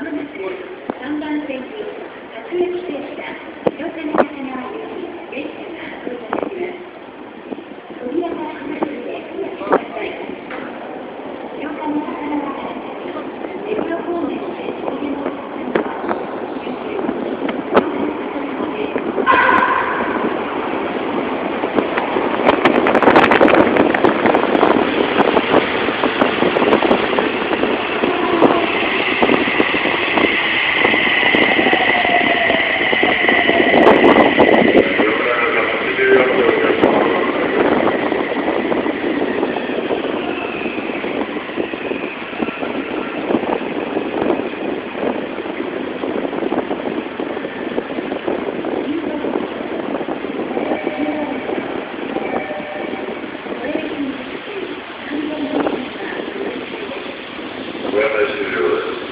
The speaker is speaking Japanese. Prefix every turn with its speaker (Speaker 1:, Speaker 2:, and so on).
Speaker 1: まもなく3番線に各駅停車広瀬中川行に列車が発車されます扉が開くのでお待ち。
Speaker 2: Where was you doing?